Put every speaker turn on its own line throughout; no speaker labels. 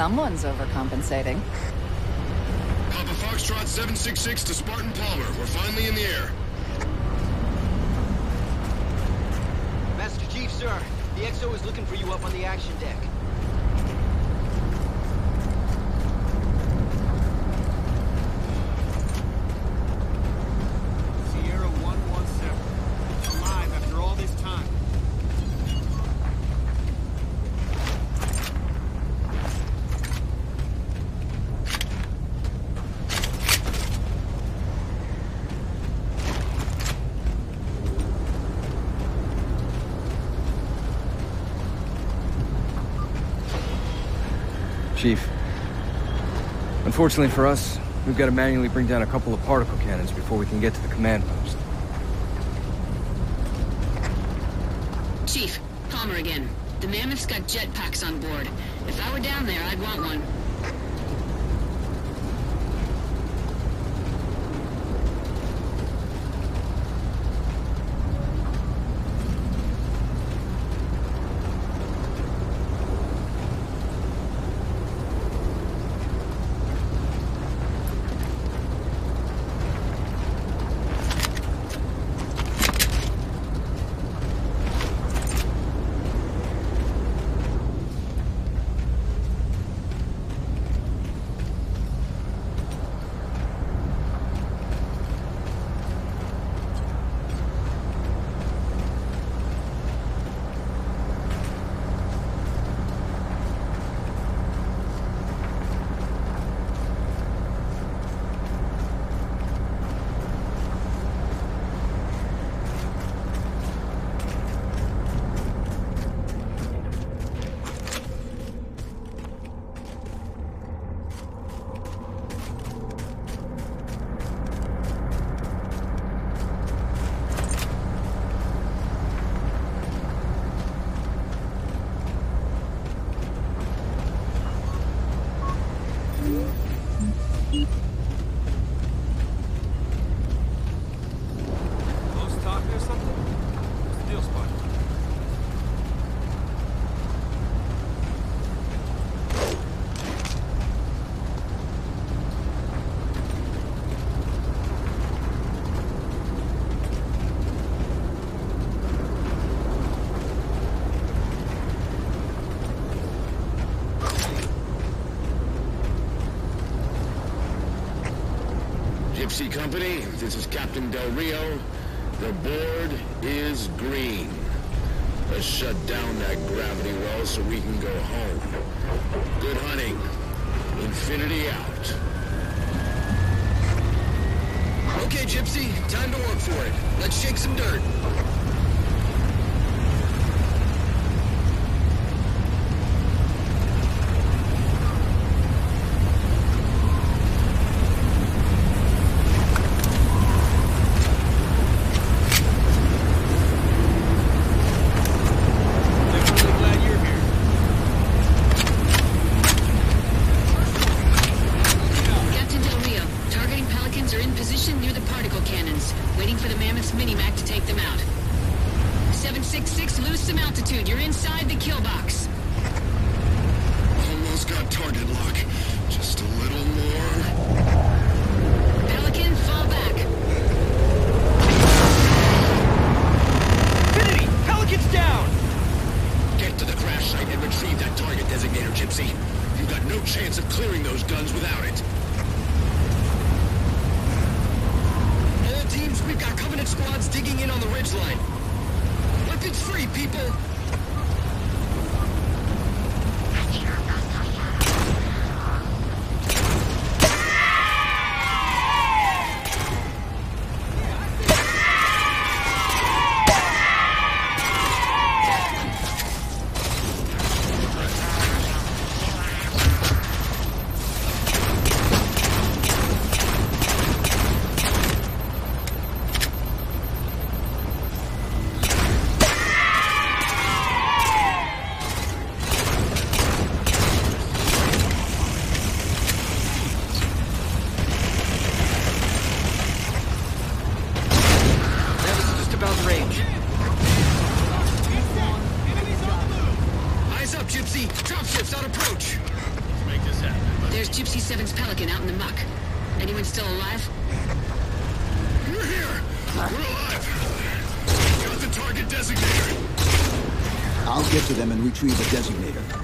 Well, someone's overcompensating.
Papa Foxtrot 766 to Spartan Palmer. We're finally in the air.
Master Chief, sir. The XO is looking for you up on the action deck.
Chief. Unfortunately for us, we've got to manually bring down a couple of particle cannons before we can get to the command post.
Chief, Palmer again. The Mammoth's got jetpacks on board. If I were down there, I'd want one.
Company, this is Captain Del Rio. The board is green. Let's shut down that gravity well so we can go home. Good hunting. Infinity out.
Okay, Gypsy, time to work for it. Let's shake some dirt.
Retrieve a designator.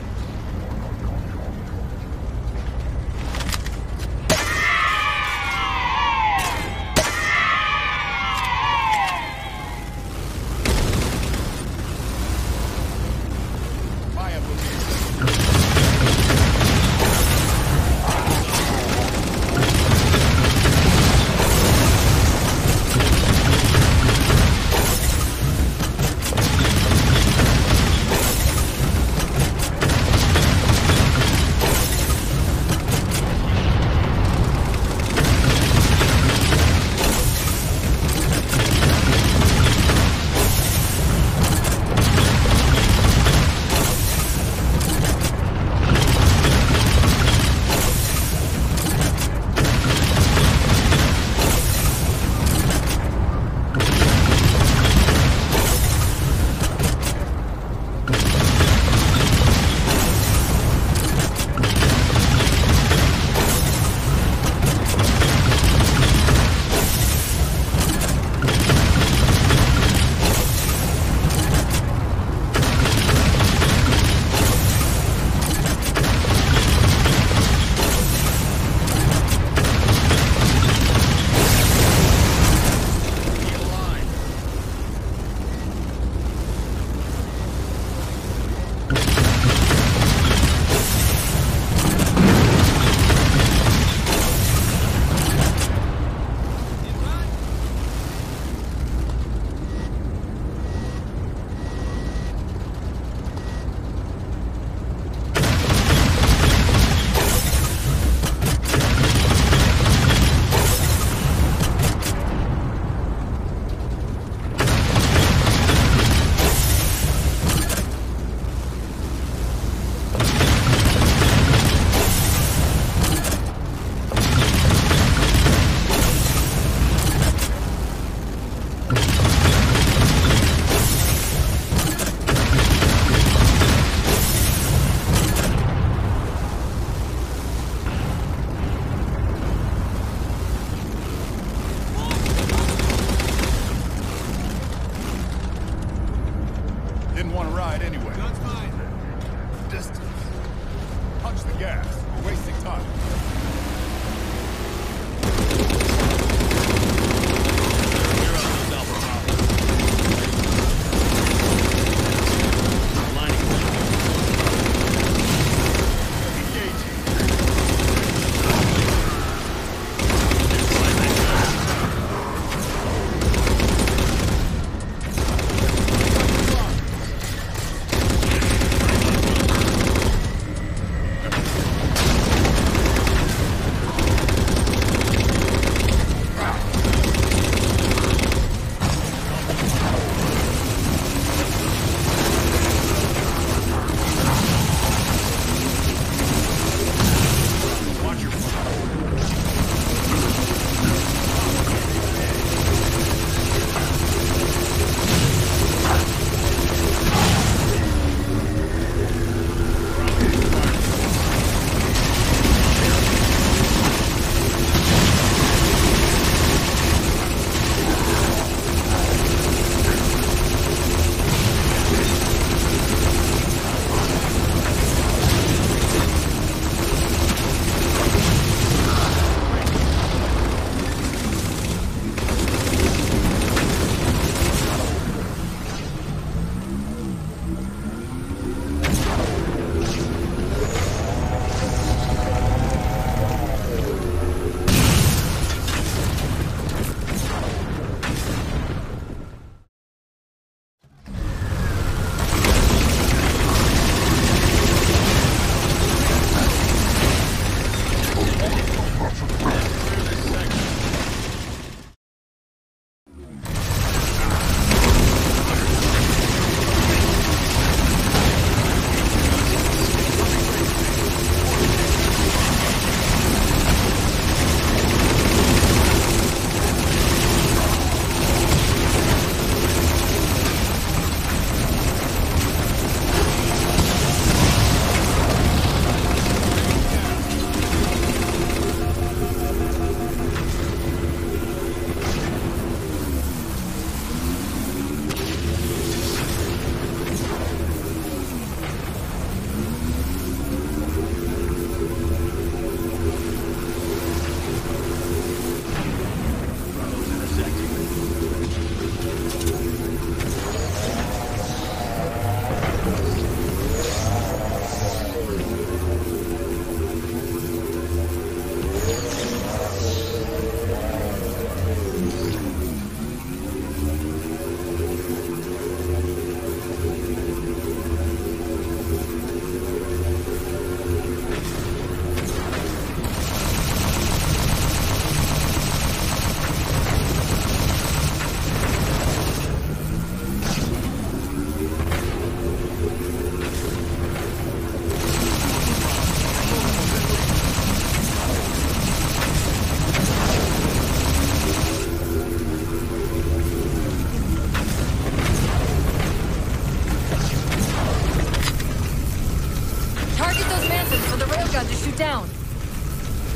Target
those mansions for the railgun to shoot down.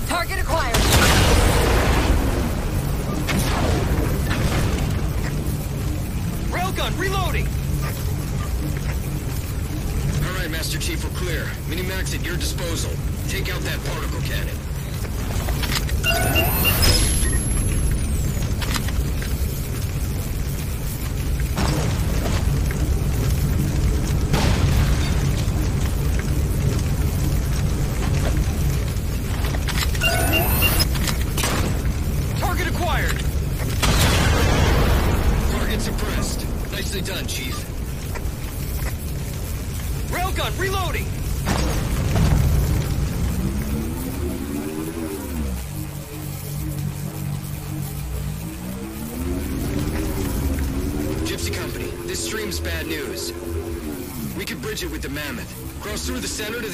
Target acquired.
Railgun, reloading! All right, Master Chief, we're clear. Mini-MAC at your disposal. Take out that particle cannon.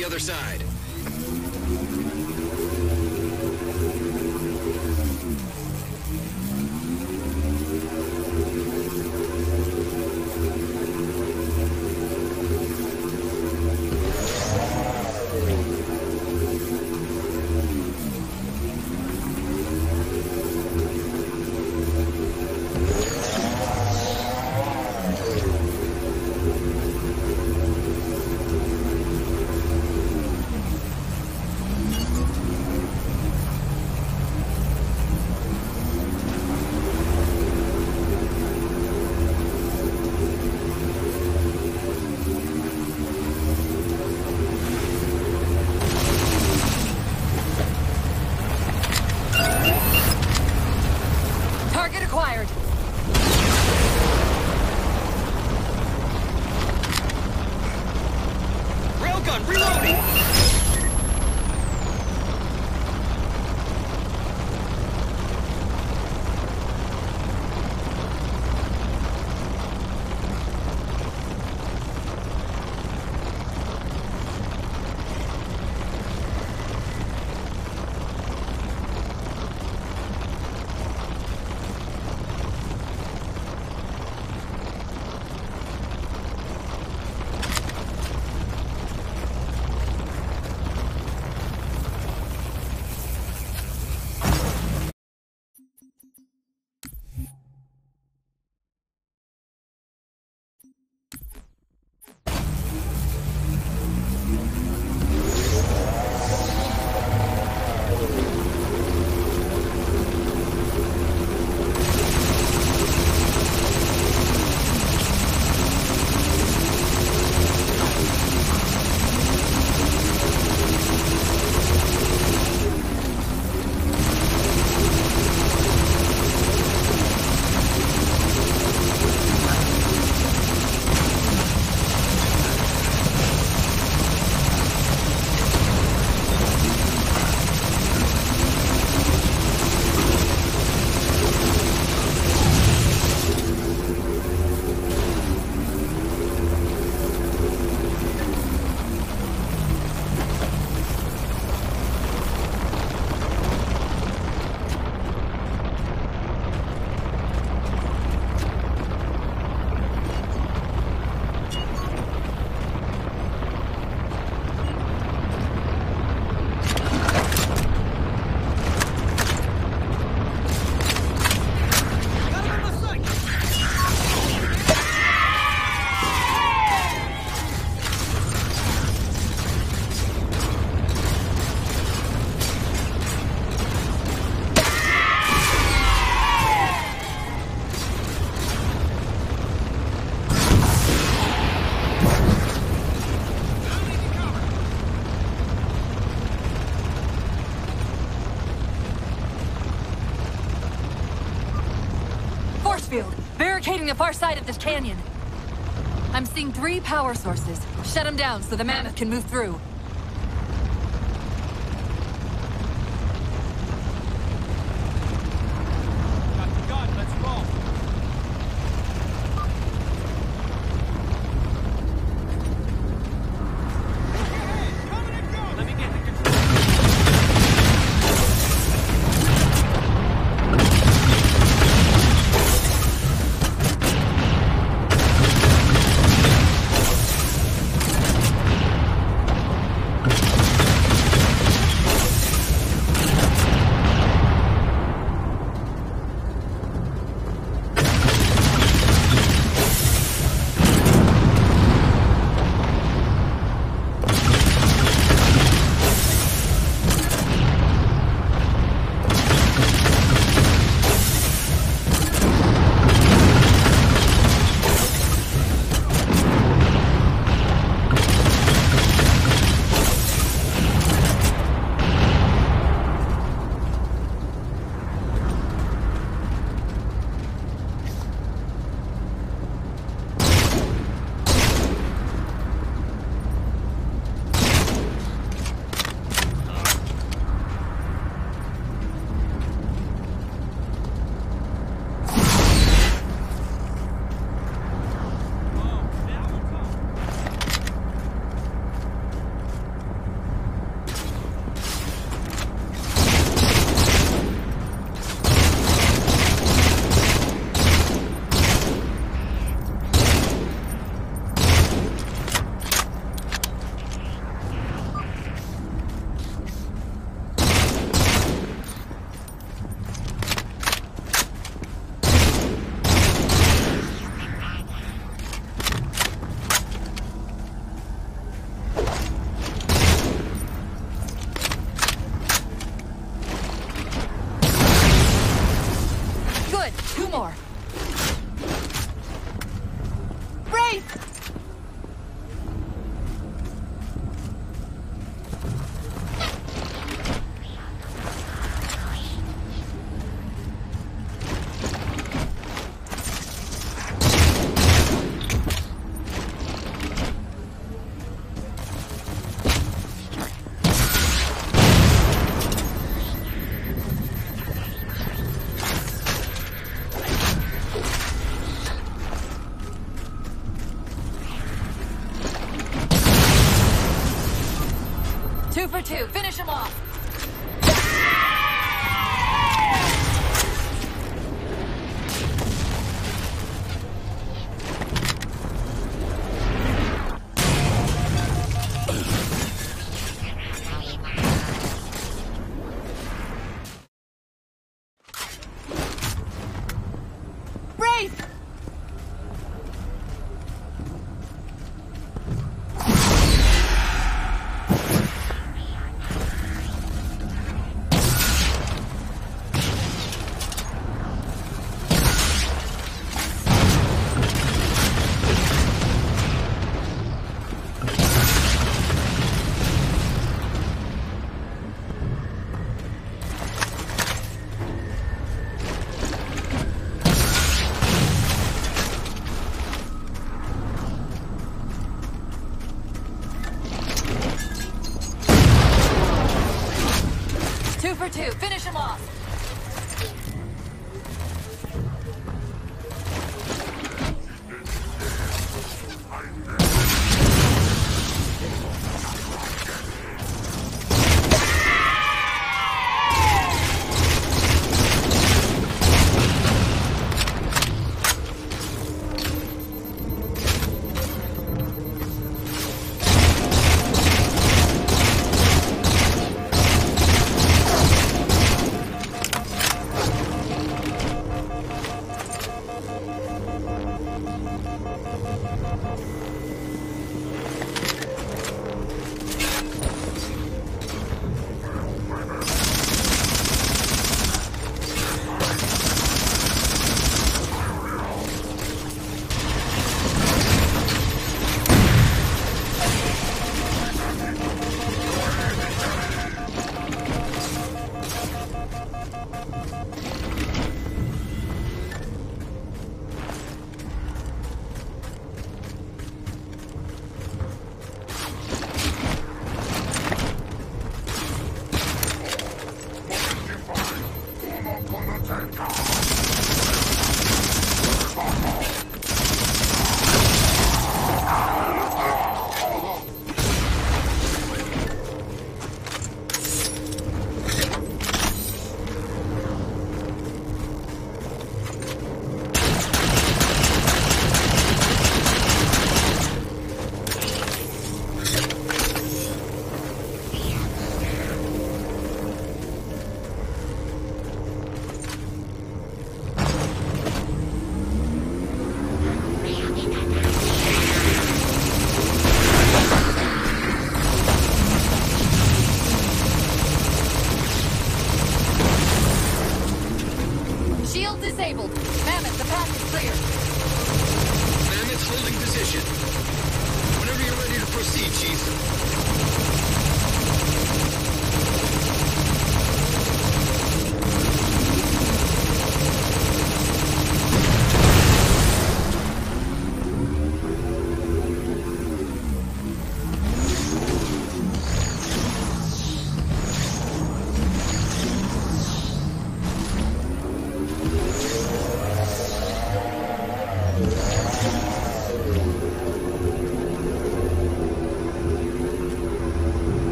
The other side.
The far side of this canyon. I'm seeing three power sources. Shut them down so the mammoth can move through.
Two. Finish him off.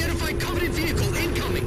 Unidentified covenant vehicle incoming!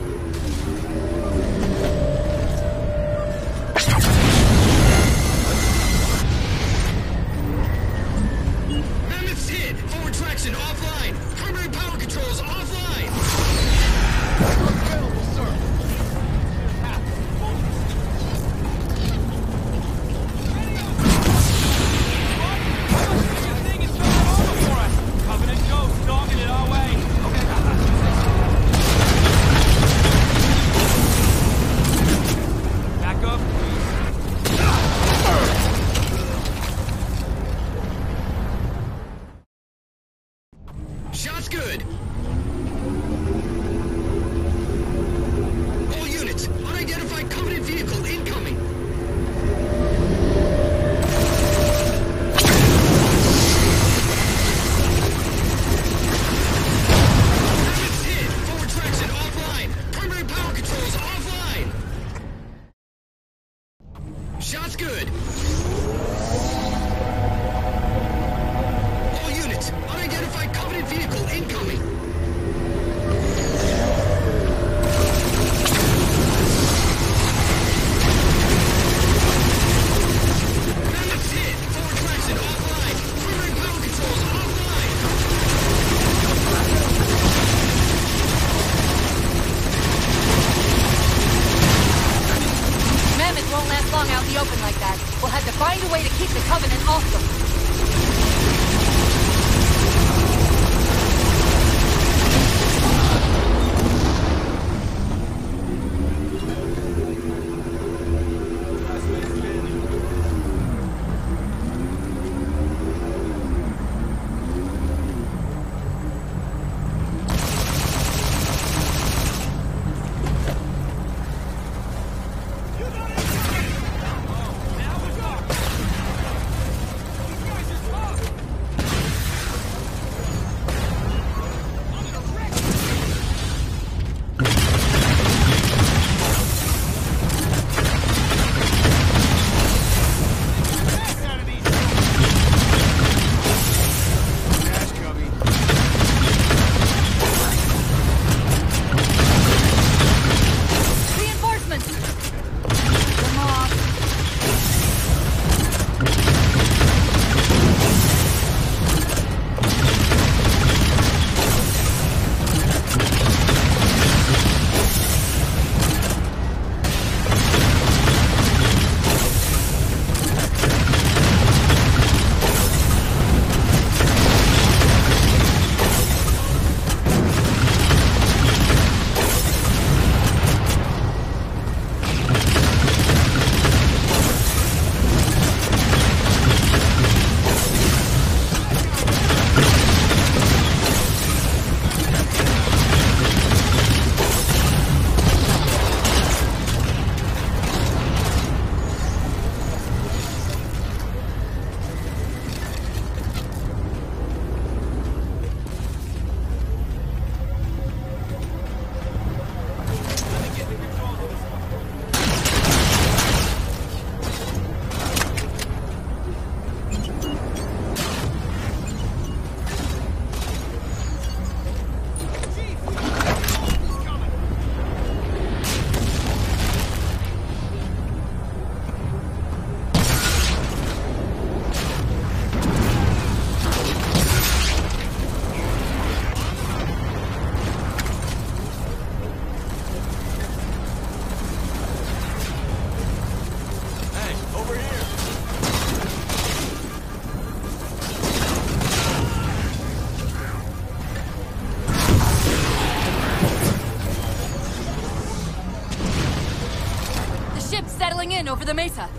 in
over
the mesa.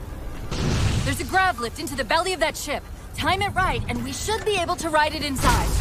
There's a grav lift into the belly of that ship. Time it right, and we should be able to ride it inside.